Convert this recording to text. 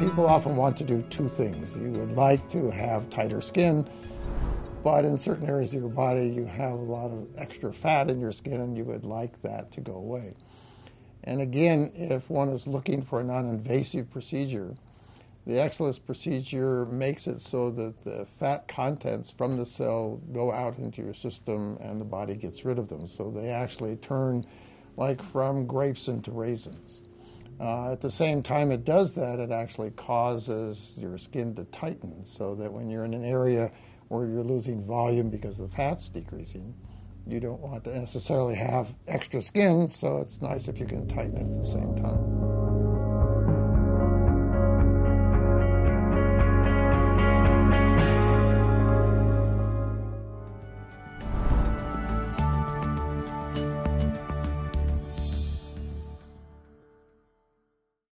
people often want to do two things. You would like to have tighter skin, but in certain areas of your body, you have a lot of extra fat in your skin, and you would like that to go away. And again, if one is looking for a non invasive procedure, the Exilis procedure makes it so that the fat contents from the cell go out into your system and the body gets rid of them. So they actually turn like from grapes into raisins. Uh, at the same time it does that, it actually causes your skin to tighten so that when you're in an area where you're losing volume because the fat's decreasing, you don't want to necessarily have extra skin, so it's nice if you can tighten it at the same time.